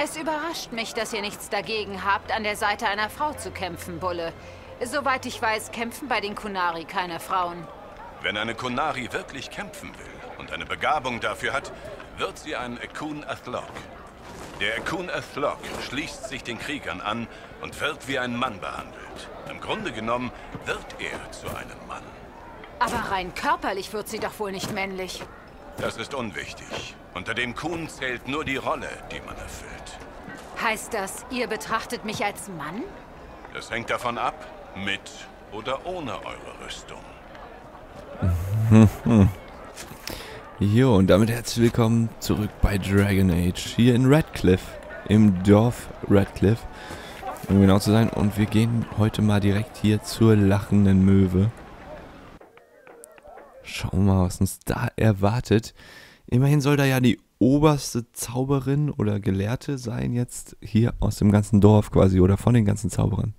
Es überrascht mich, dass ihr nichts dagegen habt, an der Seite einer Frau zu kämpfen, Bulle. Soweit ich weiß, kämpfen bei den Kunari keine Frauen. Wenn eine Kunari wirklich kämpfen will und eine Begabung dafür hat, wird sie ein Ekun Athlok. Der Ekun Athlok schließt sich den Kriegern an und wird wie ein Mann behandelt. Im Grunde genommen wird er zu einem Mann. Aber rein körperlich wird sie doch wohl nicht männlich. Das ist unwichtig. Unter dem Kun zählt nur die Rolle, die man erfüllt. Heißt das, ihr betrachtet mich als Mann? Es hängt davon ab, mit oder ohne eure Rüstung. Jo, und damit herzlich willkommen zurück bei Dragon Age. Hier in Radcliffe. Im Dorf Radcliffe. Um genau zu sein. Und wir gehen heute mal direkt hier zur lachenden Möwe. Schauen wir mal, was uns da erwartet. Immerhin soll da ja die oberste Zauberin oder Gelehrte sein jetzt hier aus dem ganzen Dorf quasi oder von den ganzen Zauberern.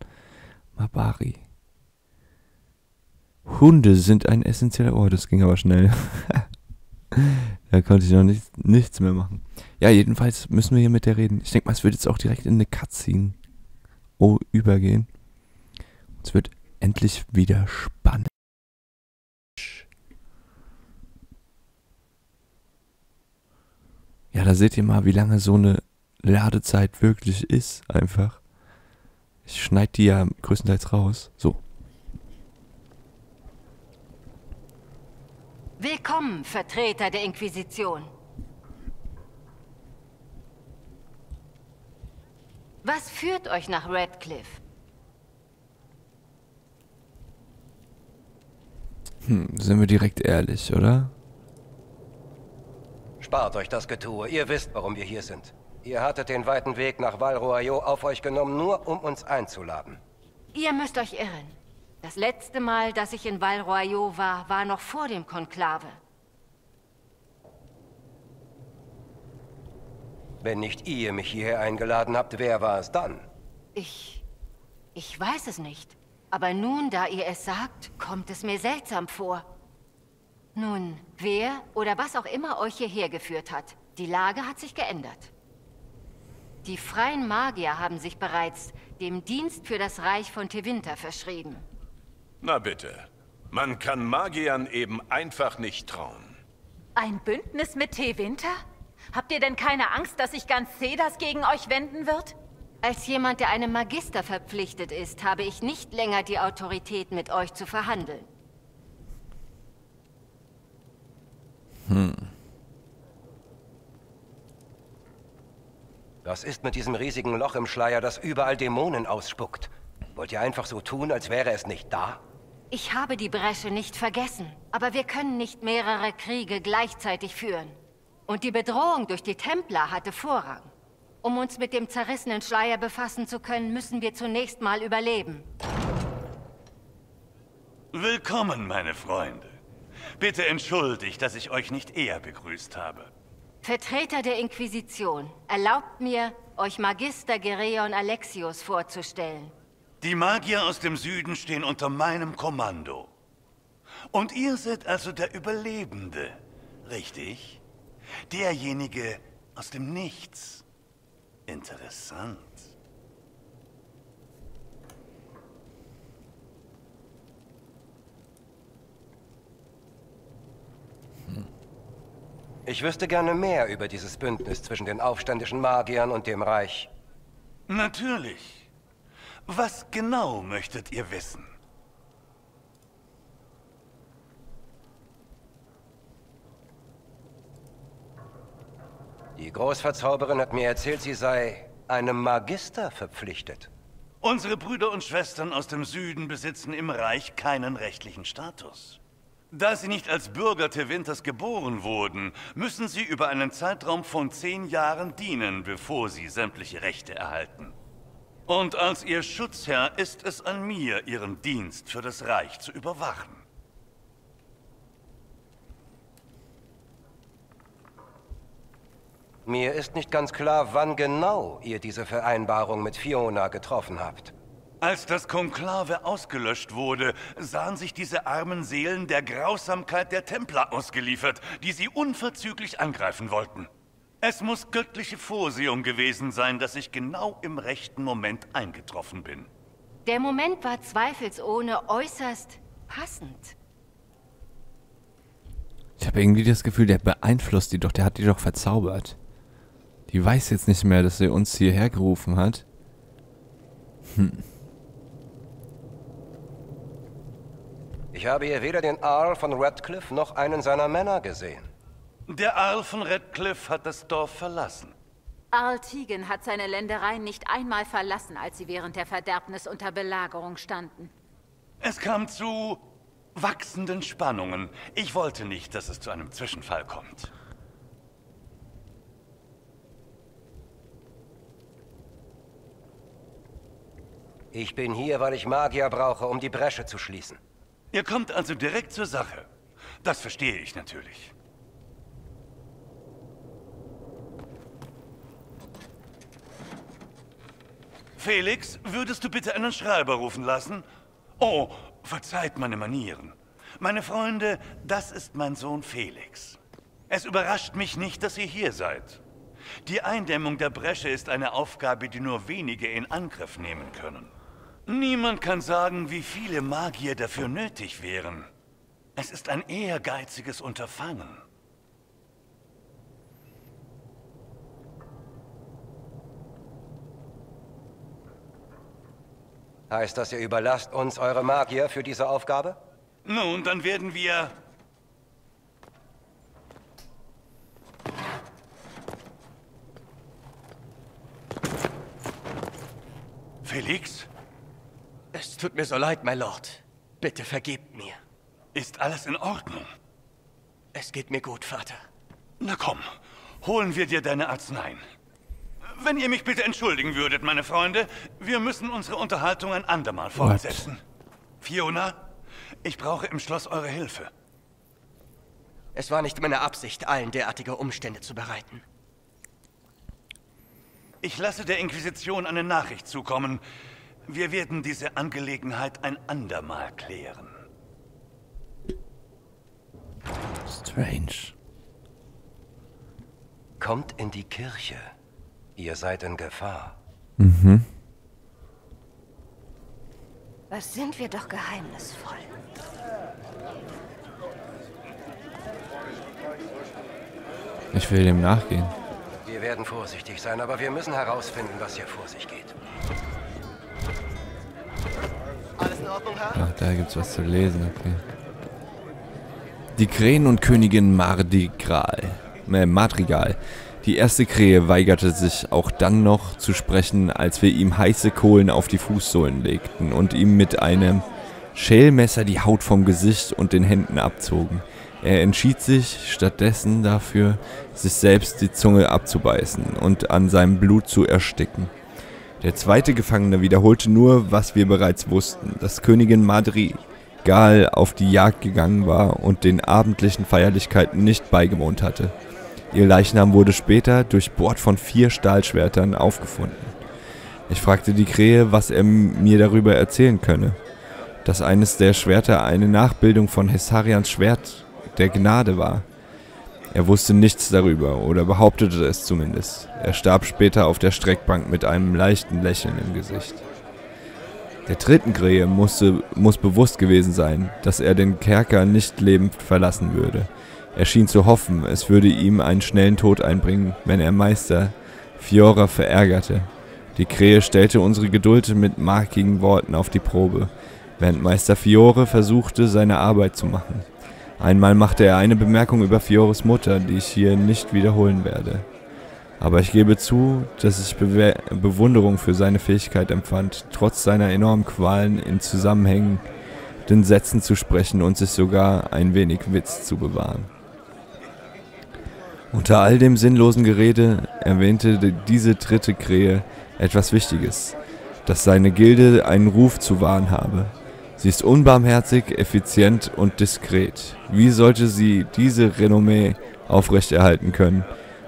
Mabari. Hunde sind ein essentieller. Oh, das ging aber schnell. da konnte ich noch nicht, nichts mehr machen. Ja, jedenfalls müssen wir hier mit der reden. Ich denke mal, es wird jetzt auch direkt in eine Cutscene oh, übergehen. Es wird endlich wieder spannend. Ja, da seht ihr mal, wie lange so eine Ladezeit wirklich ist, einfach. Ich schneide die ja größtenteils raus. So. Willkommen, Vertreter der Inquisition. Was führt euch nach Radcliffe? Hm, sind wir direkt ehrlich, oder? Spart euch das Getue. Ihr wisst, warum wir hier sind. Ihr hattet den weiten Weg nach Val Royaux auf euch genommen, nur um uns einzuladen. Ihr müsst euch irren. Das letzte Mal, dass ich in Val Royaux war, war noch vor dem Konklave. Wenn nicht ihr mich hierher eingeladen habt, wer war es dann? Ich... ich weiß es nicht. Aber nun, da ihr es sagt, kommt es mir seltsam vor. Nun, wer oder was auch immer euch hierher geführt hat, die Lage hat sich geändert. Die freien Magier haben sich bereits dem Dienst für das Reich von Tevinter verschrieben. Na bitte. Man kann Magiern eben einfach nicht trauen. Ein Bündnis mit Tevinter? Habt ihr denn keine Angst, dass sich ganz Cedas gegen euch wenden wird? Als jemand, der einem Magister verpflichtet ist, habe ich nicht länger die Autorität, mit euch zu verhandeln. Hm. Was ist mit diesem riesigen Loch im Schleier, das überall Dämonen ausspuckt? Wollt ihr einfach so tun, als wäre es nicht da? Ich habe die Bresche nicht vergessen, aber wir können nicht mehrere Kriege gleichzeitig führen. Und die Bedrohung durch die Templer hatte Vorrang. Um uns mit dem zerrissenen Schleier befassen zu können, müssen wir zunächst mal überleben. Willkommen, meine Freunde. Bitte entschuldigt, dass ich euch nicht eher begrüßt habe. Vertreter der Inquisition, erlaubt mir, euch Magister Gereon Alexios vorzustellen. Die Magier aus dem Süden stehen unter meinem Kommando. Und ihr seid also der Überlebende, richtig? Derjenige aus dem Nichts. Interessant. Ich wüsste gerne mehr über dieses Bündnis zwischen den aufständischen Magiern und dem Reich. Natürlich. Was genau möchtet ihr wissen? Die Großverzauberin hat mir erzählt, sie sei einem Magister verpflichtet. Unsere Brüder und Schwestern aus dem Süden besitzen im Reich keinen rechtlichen Status. Da sie nicht als Bürger Tevinters geboren wurden, müssen sie über einen Zeitraum von zehn Jahren dienen, bevor sie sämtliche Rechte erhalten. Und als ihr Schutzherr ist es an mir, ihren Dienst für das Reich zu überwachen. Mir ist nicht ganz klar, wann genau ihr diese Vereinbarung mit Fiona getroffen habt. Als das Konklave ausgelöscht wurde, sahen sich diese armen Seelen der Grausamkeit der Templer ausgeliefert, die sie unverzüglich angreifen wollten. Es muss göttliche Vorsehung gewesen sein, dass ich genau im rechten Moment eingetroffen bin. Der Moment war zweifelsohne äußerst passend. Ich habe irgendwie das Gefühl, der beeinflusst die doch, der hat die doch verzaubert. Die weiß jetzt nicht mehr, dass er uns hierher gerufen hat. Hm. Ich habe hier weder den Earl von Radcliffe noch einen seiner Männer gesehen. Der Earl von Radcliffe hat das Dorf verlassen. Earl Tegan hat seine Ländereien nicht einmal verlassen, als sie während der Verderbnis unter Belagerung standen. Es kam zu wachsenden Spannungen. Ich wollte nicht, dass es zu einem Zwischenfall kommt. Ich bin hier, weil ich Magier brauche, um die Bresche zu schließen. Ihr kommt also direkt zur Sache. Das verstehe ich natürlich. Felix, würdest du bitte einen Schreiber rufen lassen? Oh, verzeiht meine Manieren. Meine Freunde, das ist mein Sohn Felix. Es überrascht mich nicht, dass ihr hier seid. Die Eindämmung der Bresche ist eine Aufgabe, die nur wenige in Angriff nehmen können. Niemand kann sagen, wie viele Magier dafür nötig wären. Es ist ein ehrgeiziges Unterfangen. Heißt das, ihr überlasst uns eure Magier für diese Aufgabe? Nun, dann werden wir... Felix? Tut mir so leid, my Lord. Bitte vergebt mir. Ist alles in Ordnung? Es geht mir gut, Vater. Na komm, holen wir dir deine Arzneien. Wenn ihr mich bitte entschuldigen würdet, meine Freunde, wir müssen unsere Unterhaltung ein andermal fortsetzen. Fiona, ich brauche im Schloss eure Hilfe. Es war nicht meine Absicht, allen derartige Umstände zu bereiten. Ich lasse der Inquisition eine Nachricht zukommen. Wir werden diese Angelegenheit ein andermal klären. Strange. Kommt in die Kirche. Ihr seid in Gefahr. Mhm. Was sind wir doch geheimnisvoll. Ich will dem nachgehen. Wir werden vorsichtig sein, aber wir müssen herausfinden, was hier vor sich geht. Ach, da gibt's was zu lesen, okay. Die Krähen und Königin Mardigral. Äh, Madrigal. Die erste Krähe weigerte sich auch dann noch zu sprechen, als wir ihm heiße Kohlen auf die Fußsohlen legten und ihm mit einem Schälmesser die Haut vom Gesicht und den Händen abzogen. Er entschied sich stattdessen dafür, sich selbst die Zunge abzubeißen und an seinem Blut zu ersticken. Der zweite Gefangene wiederholte nur, was wir bereits wussten, dass Königin Madrigal auf die Jagd gegangen war und den abendlichen Feierlichkeiten nicht beigewohnt hatte. Ihr Leichnam wurde später durchbohrt von vier Stahlschwertern aufgefunden. Ich fragte die Krähe, was er mir darüber erzählen könne. Dass eines der Schwerter eine Nachbildung von Hessarians Schwert der Gnade war. Er wusste nichts darüber oder behauptete es zumindest. Er starb später auf der Streckbank mit einem leichten Lächeln im Gesicht. Der dritten Krähe musste, muss bewusst gewesen sein, dass er den Kerker nicht lebend verlassen würde. Er schien zu hoffen, es würde ihm einen schnellen Tod einbringen, wenn er Meister Fiora verärgerte. Die Krähe stellte unsere Geduld mit markigen Worten auf die Probe, während Meister Fiore versuchte, seine Arbeit zu machen. Einmal machte er eine Bemerkung über Fiores Mutter, die ich hier nicht wiederholen werde. Aber ich gebe zu, dass ich Bewe Bewunderung für seine Fähigkeit empfand, trotz seiner enormen Qualen in Zusammenhängen den Sätzen zu sprechen und sich sogar ein wenig Witz zu bewahren. Unter all dem sinnlosen Gerede erwähnte diese dritte Krähe etwas Wichtiges, dass seine Gilde einen Ruf zu wahren habe. Sie ist unbarmherzig, effizient und diskret. Wie sollte sie diese Renommee aufrechterhalten können,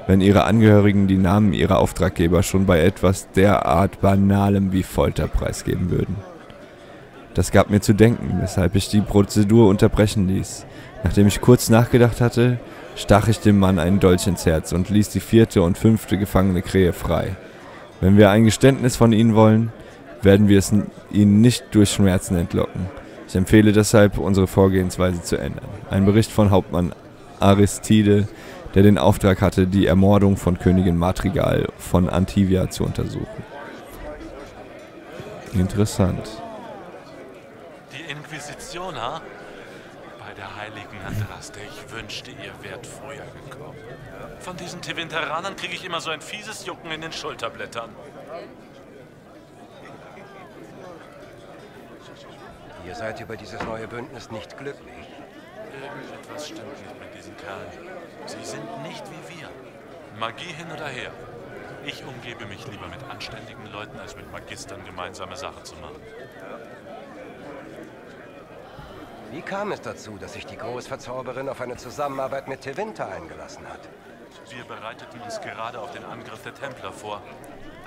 wenn ihre Angehörigen die Namen ihrer Auftraggeber schon bei etwas derart Banalem wie Folter preisgeben würden? Das gab mir zu denken, weshalb ich die Prozedur unterbrechen ließ. Nachdem ich kurz nachgedacht hatte, stach ich dem Mann einen Dolch ins Herz und ließ die vierte und fünfte gefangene Krähe frei. Wenn wir ein Geständnis von ihnen wollen, werden wir es ihnen nicht durch Schmerzen entlocken. Ich empfehle deshalb, unsere Vorgehensweise zu ändern. Ein Bericht von Hauptmann Aristide, der den Auftrag hatte, die Ermordung von Königin Madrigal von Antivia zu untersuchen. Interessant. Die Inquisition, ha? Bei der heiligen Andraste, ich wünschte, ihr wärt früher gekommen. Von diesen Tevinteranern kriege ich immer so ein fieses Jucken in den Schulterblättern. Ihr seid über dieses neue Bündnis nicht glücklich. Irgendetwas stimmt nicht mit diesen Kerlen. Sie sind nicht wie wir. Magie hin oder her. Ich umgebe mich lieber mit anständigen Leuten, als mit Magistern gemeinsame Sache zu machen. Wie kam es dazu, dass sich die Großverzauberin auf eine Zusammenarbeit mit Tevinter eingelassen hat? Wir bereiteten uns gerade auf den Angriff der Templer vor,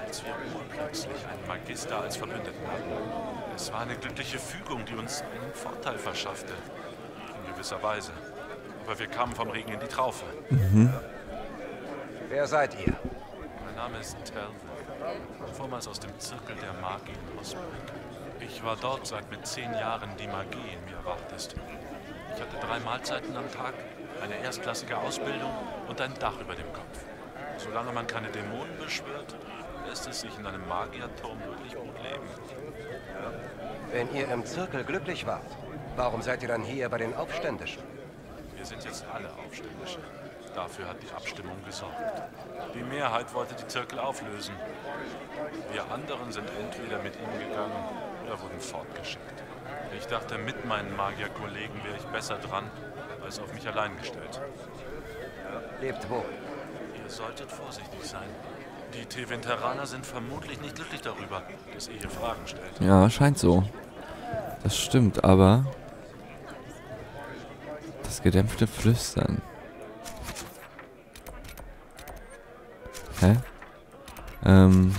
als wir urplötzlich einen Magister als Verbündeten hatten. Es war eine glückliche Fügung, die uns einen Vorteil verschaffte. In gewisser Weise. Aber wir kamen vom Regen in die Traufe. Wer seid ihr? Mein Name ist Telvin. Vormals aus dem Zirkel der Magie in Osberg. Ich war dort, seit mit zehn Jahren die Magie in mir erwacht ist. Ich hatte drei Mahlzeiten am Tag, eine erstklassige Ausbildung und ein Dach über dem Kopf. Solange man keine Dämonen beschwört, lässt es sich in einem Magierturm wirklich gut leben. Wenn ihr im Zirkel glücklich wart, warum seid ihr dann hier bei den Aufständischen? Wir sind jetzt alle Aufständische. Dafür hat die Abstimmung gesorgt. Die Mehrheit wollte die Zirkel auflösen. Wir anderen sind entweder mit ihnen gegangen oder wurden fortgeschickt. Ich dachte, mit meinen Magierkollegen wäre ich besser dran, als auf mich allein gestellt. Lebt wohl. Ihr solltet vorsichtig sein. Die Teventeraner sind vermutlich nicht glücklich darüber, dass ihr hier Fragen stellt. Ja, scheint so. Das stimmt, aber das gedämpfte Flüstern. Hä? Ähm.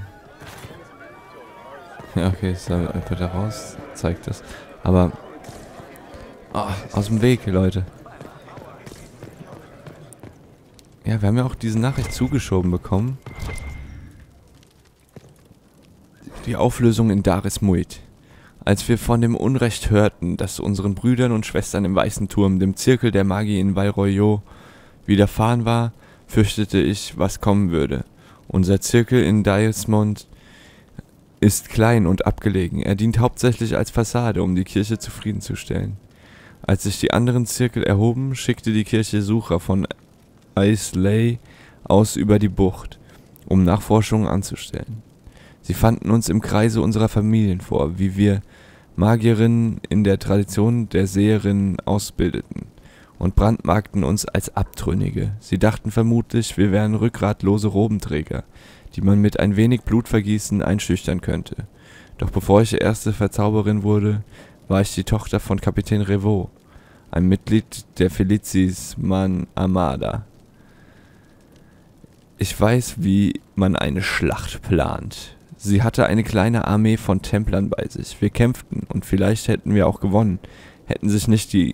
Ja, okay, es soll einfach da raus, zeigt das. Aber. Ah, aus dem Weg, Leute. Ja, wir haben ja auch diese Nachricht zugeschoben bekommen. Die Auflösung in Daris Muid. Als wir von dem Unrecht hörten, das unseren Brüdern und Schwestern im Weißen Turm, dem Zirkel der Magie in Valroyo, widerfahren war, fürchtete ich, was kommen würde. Unser Zirkel in Diasmond ist klein und abgelegen. Er dient hauptsächlich als Fassade, um die Kirche zufriedenzustellen. Als sich die anderen Zirkel erhoben, schickte die Kirche Sucher von Islay aus über die Bucht, um Nachforschungen anzustellen. Sie fanden uns im Kreise unserer Familien vor, wie wir Magierinnen in der Tradition der Seherinnen ausbildeten und brandmarkten uns als Abtrünnige. Sie dachten vermutlich, wir wären rückgratlose Robenträger, die man mit ein wenig Blutvergießen einschüchtern könnte. Doch bevor ich erste Verzauberin wurde, war ich die Tochter von Kapitän Revaux, ein Mitglied der Felicis Man Armada. Ich weiß, wie man eine Schlacht plant. Sie hatte eine kleine Armee von Templern bei sich. Wir kämpften und vielleicht hätten wir auch gewonnen, hätten sich nicht die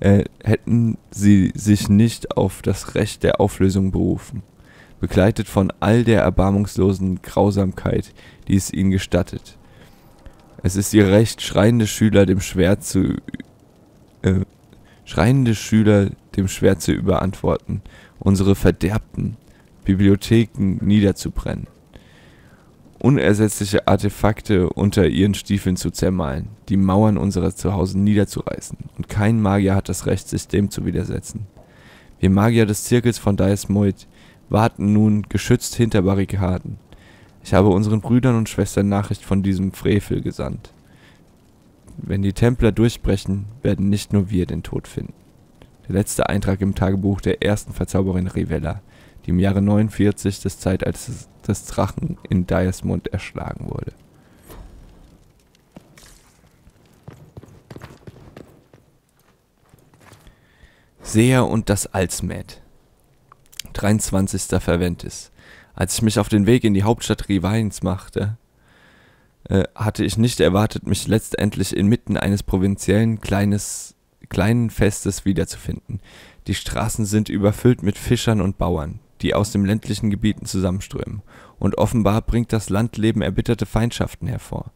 äh, hätten sie sich nicht auf das Recht der Auflösung berufen, begleitet von all der erbarmungslosen Grausamkeit, die es ihnen gestattet. Es ist ihr Recht, schreiende Schüler dem Schwert zu äh, schreiende Schüler dem Schwert zu überantworten, unsere verderbten Bibliotheken niederzubrennen unersetzliche Artefakte unter ihren Stiefeln zu zermalen, die Mauern unserer Zuhause niederzureißen, und kein Magier hat das Recht, sich dem zu widersetzen. Wir Magier des Zirkels von Moit warten nun geschützt hinter Barrikaden. Ich habe unseren Brüdern und Schwestern Nachricht von diesem Frevel gesandt. Wenn die Templer durchbrechen, werden nicht nur wir den Tod finden. Der letzte Eintrag im Tagebuch der ersten Verzauberin Rivella, die im Jahre 49 des Zeitalters des Drachen in Diasmund erschlagen wurde. Seher und das Alsmed 23. Verventis. Als ich mich auf den Weg in die Hauptstadt Rivains machte, äh, hatte ich nicht erwartet, mich letztendlich inmitten eines provinziellen kleines kleinen Festes wiederzufinden. Die Straßen sind überfüllt mit Fischern und Bauern, die aus den ländlichen Gebieten zusammenströmen. Und offenbar bringt das Landleben erbitterte Feindschaften hervor.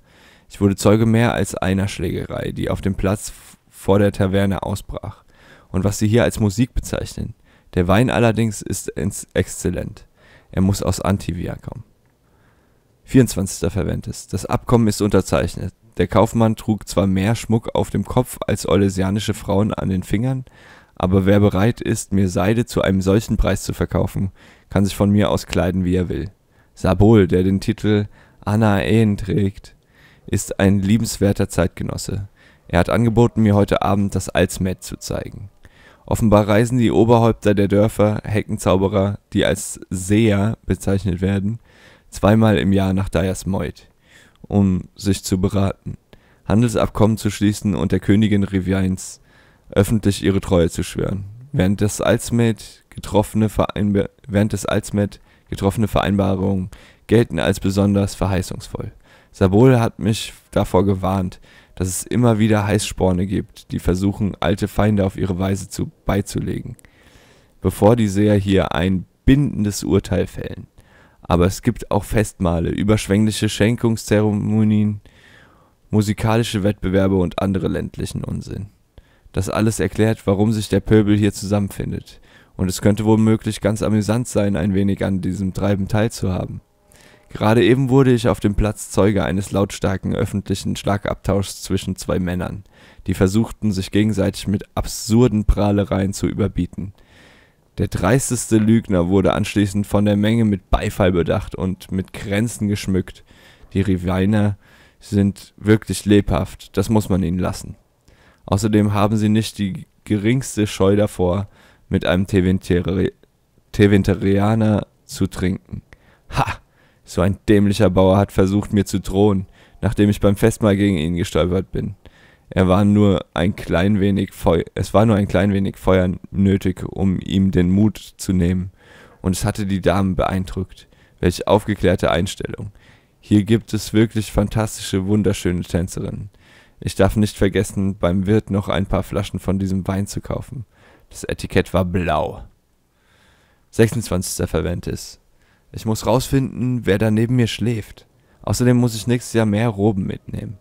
Ich wurde Zeuge mehr als einer Schlägerei, die auf dem Platz vor der Taverne ausbrach. Und was sie hier als Musik bezeichnen. Der Wein allerdings ist exzellent. Er muss aus Antivia kommen. 24. Verwendtes. Das Abkommen ist unterzeichnet. Der Kaufmann trug zwar mehr Schmuck auf dem Kopf als orlesianische Frauen an den Fingern, aber wer bereit ist, mir Seide zu einem solchen Preis zu verkaufen, kann sich von mir aus kleiden, wie er will. Sabol, der den Titel Anaen trägt, ist ein liebenswerter Zeitgenosse. Er hat angeboten, mir heute Abend das Alsmet zu zeigen. Offenbar reisen die Oberhäupter der Dörfer, Heckenzauberer, die als Seher bezeichnet werden, zweimal im Jahr nach Moid um sich zu beraten, Handelsabkommen zu schließen und der Königin Rivians öffentlich ihre Treue zu schwören. Während des Alsmed getroffene, Vereinba getroffene Vereinbarungen gelten als besonders verheißungsvoll. Sabol hat mich davor gewarnt, dass es immer wieder Heißsporne gibt, die versuchen, alte Feinde auf ihre Weise zu beizulegen, bevor die Seher hier ein bindendes Urteil fällen aber es gibt auch Festmale, überschwängliche Schenkungszeremonien, musikalische Wettbewerbe und andere ländlichen Unsinn. Das alles erklärt, warum sich der Pöbel hier zusammenfindet, und es könnte womöglich ganz amüsant sein, ein wenig an diesem Treiben teilzuhaben. Gerade eben wurde ich auf dem Platz Zeuge eines lautstarken öffentlichen Schlagabtauschs zwischen zwei Männern, die versuchten, sich gegenseitig mit absurden Prahlereien zu überbieten – der dreisteste Lügner wurde anschließend von der Menge mit Beifall bedacht und mit Kränzen geschmückt. Die Riviner sind wirklich lebhaft, das muss man ihnen lassen. Außerdem haben sie nicht die geringste Scheu davor, mit einem Tevinterianer zu trinken. Ha! So ein dämlicher Bauer hat versucht, mir zu drohen, nachdem ich beim Festmahl gegen ihn gestolpert bin. Er war nur ein klein wenig Feu es war nur ein klein wenig Feuer nötig, um ihm den Mut zu nehmen, und es hatte die Damen beeindruckt. Welch aufgeklärte Einstellung. Hier gibt es wirklich fantastische, wunderschöne Tänzerinnen. Ich darf nicht vergessen, beim Wirt noch ein paar Flaschen von diesem Wein zu kaufen. Das Etikett war blau. 26. Verwendtes. Ich muss rausfinden, wer da neben mir schläft. Außerdem muss ich nächstes Jahr mehr Roben mitnehmen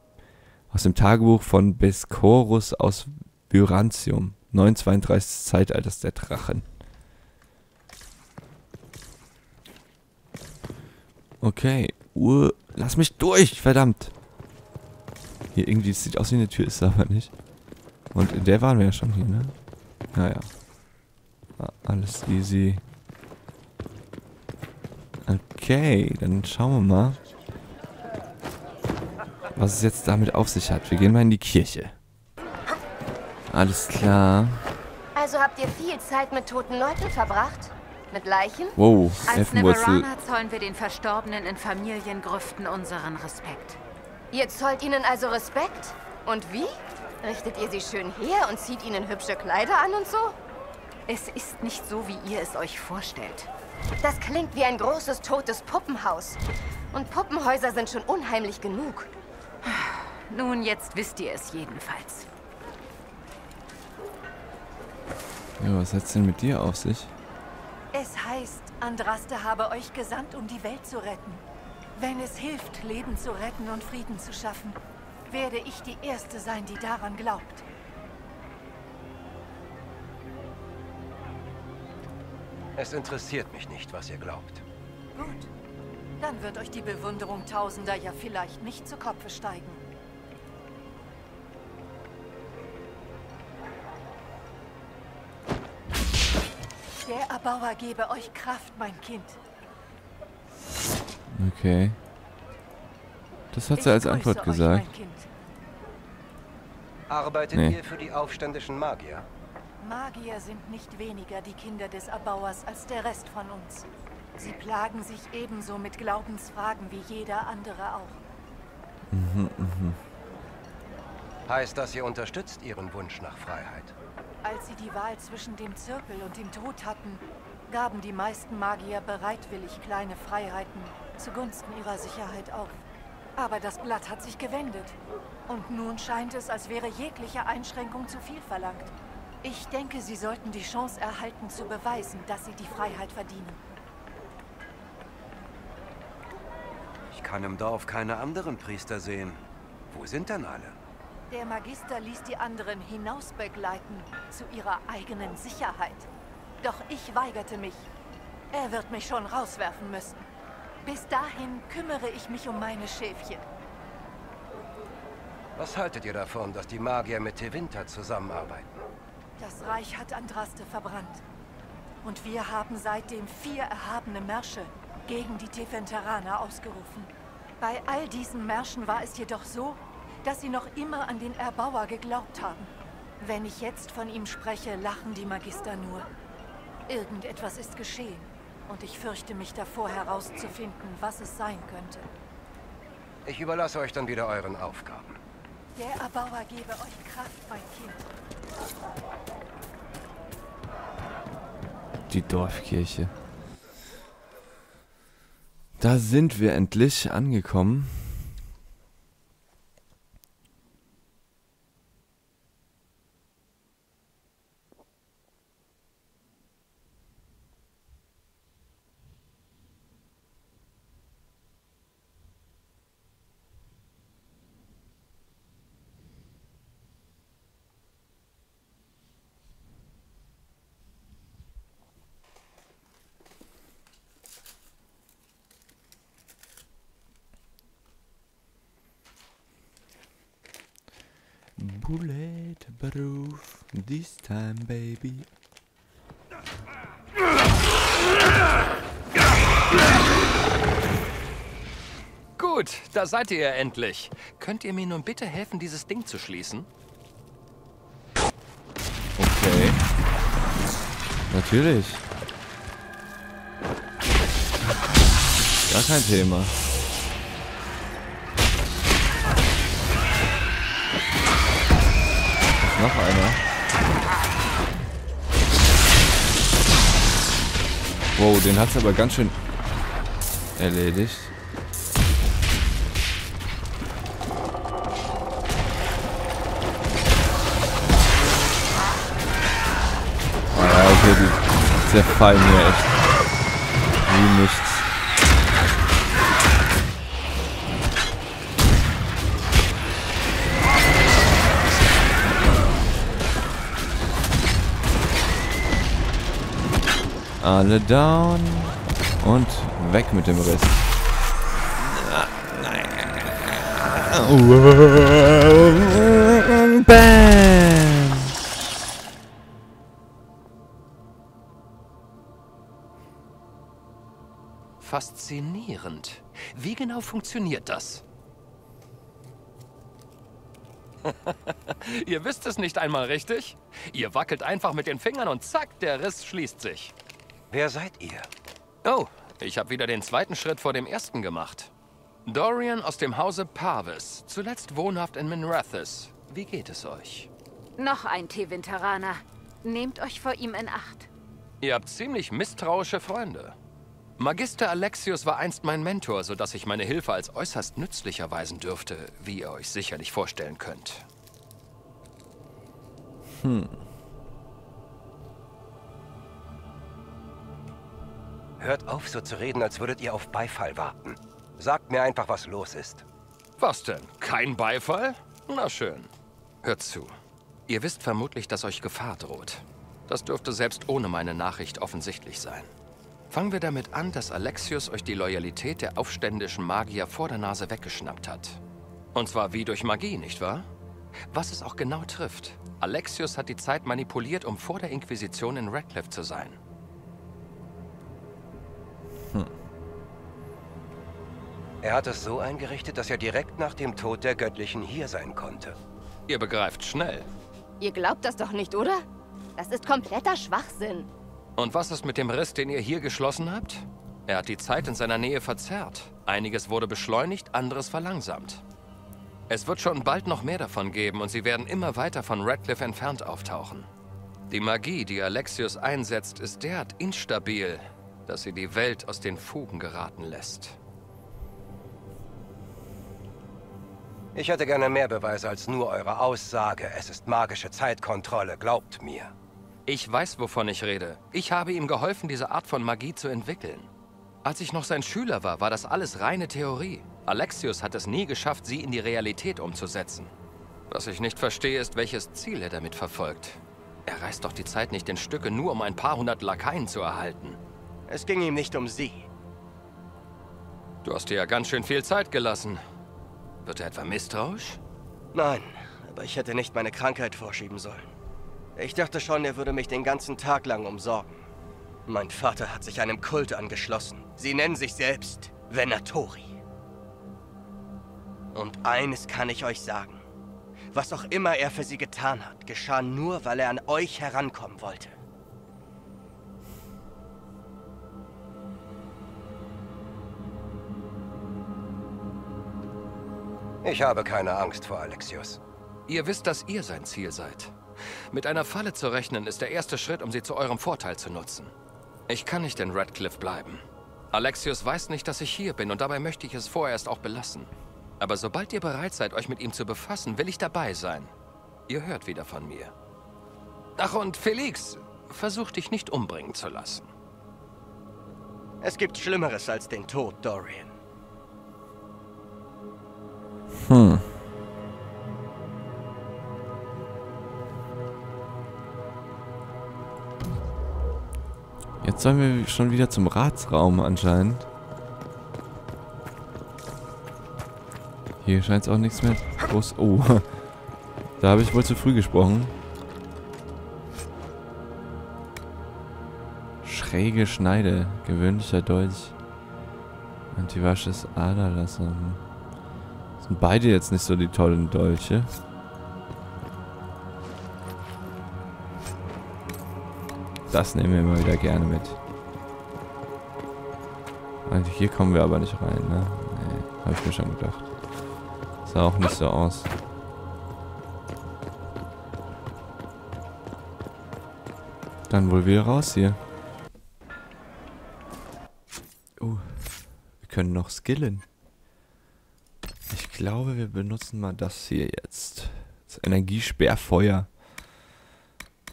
aus dem Tagebuch von Bescorus aus Byzantium, 932 Zeitalters der Drachen. Okay, Uhr, lass mich durch, verdammt. Hier irgendwie, es sieht aus wie eine Tür, ist aber nicht. Und in der waren wir ja schon hier, ne? Naja. Ah, alles easy. Okay, dann schauen wir mal was es jetzt damit auf sich hat. Wir gehen mal in die Kirche. Alles klar. Also habt ihr viel Zeit mit toten Leuten verbracht? Mit Leichen? Wow, Als Neverana zollen wir den Verstorbenen in Familiengrüften unseren Respekt. Ihr zollt ihnen also Respekt? Und wie? Richtet ihr sie schön her und zieht ihnen hübsche Kleider an und so? Es ist nicht so, wie ihr es euch vorstellt. Das klingt wie ein großes totes Puppenhaus. Und Puppenhäuser sind schon unheimlich genug. Nun, jetzt wisst ihr es jedenfalls. Ja, was hat's denn mit dir auf sich? Es heißt, Andraste habe euch gesandt, um die Welt zu retten. Wenn es hilft, Leben zu retten und Frieden zu schaffen, werde ich die Erste sein, die daran glaubt. Es interessiert mich nicht, was ihr glaubt. Gut. Dann wird euch die Bewunderung Tausender ja vielleicht nicht zu Kopfe steigen. Der Erbauer gebe euch Kraft, mein Kind. Okay. Das hat sie als Antwort gesagt. Arbeitet nee. ihr für die aufständischen Magier? Magier sind nicht weniger die Kinder des Erbauers als der Rest von uns. Sie plagen sich ebenso mit Glaubensfragen wie jeder andere auch. Mhm, mhm. Heißt das, ihr unterstützt ihren Wunsch nach Freiheit? Als sie die Wahl zwischen dem Zirkel und dem Tod hatten, gaben die meisten Magier bereitwillig kleine Freiheiten zugunsten ihrer Sicherheit auf. Aber das Blatt hat sich gewendet. Und nun scheint es, als wäre jegliche Einschränkung zu viel verlangt. Ich denke, Sie sollten die Chance erhalten, zu beweisen, dass Sie die Freiheit verdienen. Ich kann im Dorf keine anderen Priester sehen. Wo sind denn alle? Der Magister ließ die anderen hinausbegleiten, zu ihrer eigenen Sicherheit. Doch ich weigerte mich. Er wird mich schon rauswerfen müssen. Bis dahin kümmere ich mich um meine Schäfchen. Was haltet ihr davon, dass die Magier mit Tevinter zusammenarbeiten? Das Reich hat Andraste verbrannt. Und wir haben seitdem vier erhabene Märsche gegen die Teventeraner ausgerufen. Bei all diesen Märschen war es jedoch so, dass sie noch immer an den Erbauer geglaubt haben. Wenn ich jetzt von ihm spreche, lachen die Magister nur. Irgendetwas ist geschehen. Und ich fürchte mich davor herauszufinden, was es sein könnte. Ich überlasse euch dann wieder euren Aufgaben. Der Erbauer gebe euch Kraft, mein Kind. Die Dorfkirche. Da sind wir endlich angekommen. Bulletproof, this time, baby. Gut, da seid ihr ja endlich. Könnt ihr mir nun bitte helfen, dieses Ding zu schließen? Okay. Natürlich. Gar kein Thema. Noch einer. Wow, den hat's aber ganz schön erledigt. Ah okay, die zerfallen hier echt. Wie nichts. Alle down. Und weg mit dem Rest. Bam! Faszinierend. Wie genau funktioniert das? Ihr wisst es nicht einmal richtig? Ihr wackelt einfach mit den Fingern und zack, der Riss schließt sich. Wer seid ihr? Oh, ich habe wieder den zweiten Schritt vor dem ersten gemacht. Dorian aus dem Hause Parvis, zuletzt wohnhaft in Minrathis. Wie geht es euch? Noch ein Tevinteraner. Nehmt euch vor ihm in Acht. Ihr habt ziemlich misstrauische Freunde. Magister Alexius war einst mein Mentor, sodass ich meine Hilfe als äußerst nützlich erweisen dürfte, wie ihr euch sicherlich vorstellen könnt. Hm. Hört auf, so zu reden, als würdet ihr auf Beifall warten. Sagt mir einfach, was los ist. Was denn? Kein Beifall? Na schön. Hört zu. Ihr wisst vermutlich, dass euch Gefahr droht. Das dürfte selbst ohne meine Nachricht offensichtlich sein. Fangen wir damit an, dass Alexius euch die Loyalität der aufständischen Magier vor der Nase weggeschnappt hat. Und zwar wie durch Magie, nicht wahr? Was es auch genau trifft. Alexius hat die Zeit manipuliert, um vor der Inquisition in Radcliffe zu sein. Er hat es so eingerichtet, dass er direkt nach dem Tod der Göttlichen hier sein konnte. Ihr begreift schnell. Ihr glaubt das doch nicht, oder? Das ist kompletter Schwachsinn. Und was ist mit dem Riss, den ihr hier geschlossen habt? Er hat die Zeit in seiner Nähe verzerrt. Einiges wurde beschleunigt, anderes verlangsamt. Es wird schon bald noch mehr davon geben und sie werden immer weiter von Radcliffe entfernt auftauchen. Die Magie, die Alexius einsetzt, ist derart instabil, dass sie die Welt aus den Fugen geraten lässt. Ich hätte gerne mehr Beweise als nur eure Aussage. Es ist magische Zeitkontrolle, glaubt mir. Ich weiß, wovon ich rede. Ich habe ihm geholfen, diese Art von Magie zu entwickeln. Als ich noch sein Schüler war, war das alles reine Theorie. Alexius hat es nie geschafft, sie in die Realität umzusetzen. Was ich nicht verstehe, ist, welches Ziel er damit verfolgt. Er reißt doch die Zeit nicht in Stücke, nur um ein paar hundert Lakaien zu erhalten. Es ging ihm nicht um sie. Du hast dir ja ganz schön viel Zeit gelassen. Wird er etwa misstrauisch? Nein, aber ich hätte nicht meine Krankheit vorschieben sollen. Ich dachte schon, er würde mich den ganzen Tag lang umsorgen. Mein Vater hat sich einem Kult angeschlossen. Sie nennen sich selbst Venatori. Und eines kann ich euch sagen. Was auch immer er für sie getan hat, geschah nur, weil er an euch herankommen wollte. Ich habe keine Angst vor Alexius. Ihr wisst, dass ihr sein Ziel seid. Mit einer Falle zu rechnen, ist der erste Schritt, um sie zu eurem Vorteil zu nutzen. Ich kann nicht in Radcliffe bleiben. Alexius weiß nicht, dass ich hier bin und dabei möchte ich es vorerst auch belassen. Aber sobald ihr bereit seid, euch mit ihm zu befassen, will ich dabei sein. Ihr hört wieder von mir. Ach und Felix, versuch dich nicht umbringen zu lassen. Es gibt Schlimmeres als den Tod, Dorian. Hm. Jetzt sollen wir schon wieder zum Ratsraum anscheinend. Hier scheint es auch nichts mehr groß... Oh, da habe ich wohl zu früh gesprochen. Schräge Schneide, gewöhnlicher Dolch. Antiwasches Aderlasser. Sind beide jetzt nicht so die tollen Dolche. Das nehmen wir immer wieder gerne mit. Also hier kommen wir aber nicht rein, ne? Nee, habe ich mir schon gedacht. Sah auch nicht so aus. Dann wohl wieder raus hier. Uh, wir können noch skillen. Ich glaube, wir benutzen mal das hier jetzt. Das Energiesperrfeuer.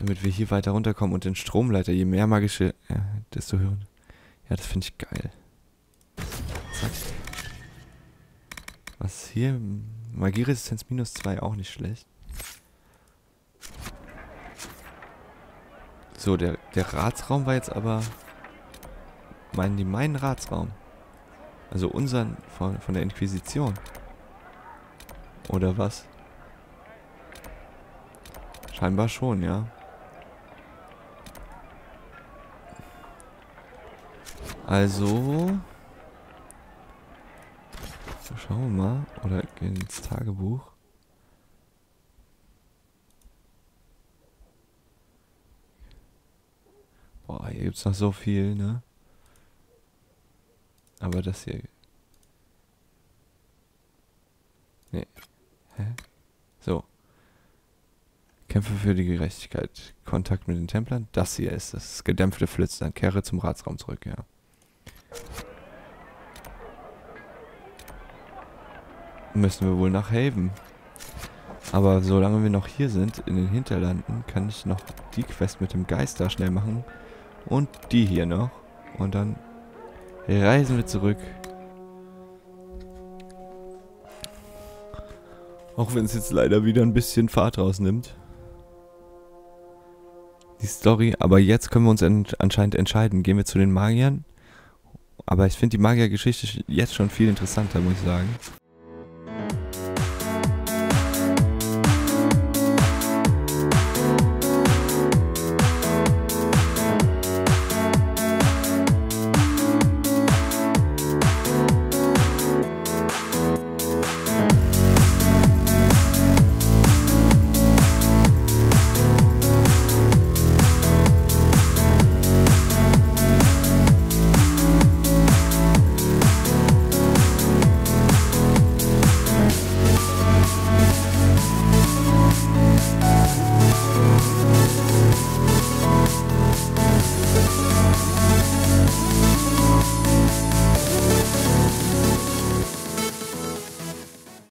Damit wir hier weiter runterkommen und den Stromleiter, je mehr magische, ja, desto höher. Ja, das finde ich geil. Zack. Was hier? Magieresistenz minus 2 auch nicht schlecht. So, der, der Ratsraum war jetzt aber... Meinen die meinen Ratsraum? Also unseren von, von der Inquisition. Oder was? Scheinbar schon, ja. Also... Schauen wir mal. Oder gehen ins Tagebuch. Boah, hier gibt es noch so viel, ne? Aber das hier... Nee. Hä? So. Kämpfe für die Gerechtigkeit. Kontakt mit den Templern. Das hier ist das gedämpfte Flitzen. Kehre zum Ratsraum zurück, ja. Müssen wir wohl nach Haven. Aber solange wir noch hier sind, in den Hinterlanden, kann ich noch die Quest mit dem Geist da schnell machen. Und die hier noch. Und dann reisen wir zurück. Auch wenn es jetzt leider wieder ein bisschen Fahrt rausnimmt. Die Story. Aber jetzt können wir uns anscheinend entscheiden. Gehen wir zu den Magiern. Aber ich finde die Magiergeschichte jetzt schon viel interessanter, muss ich sagen.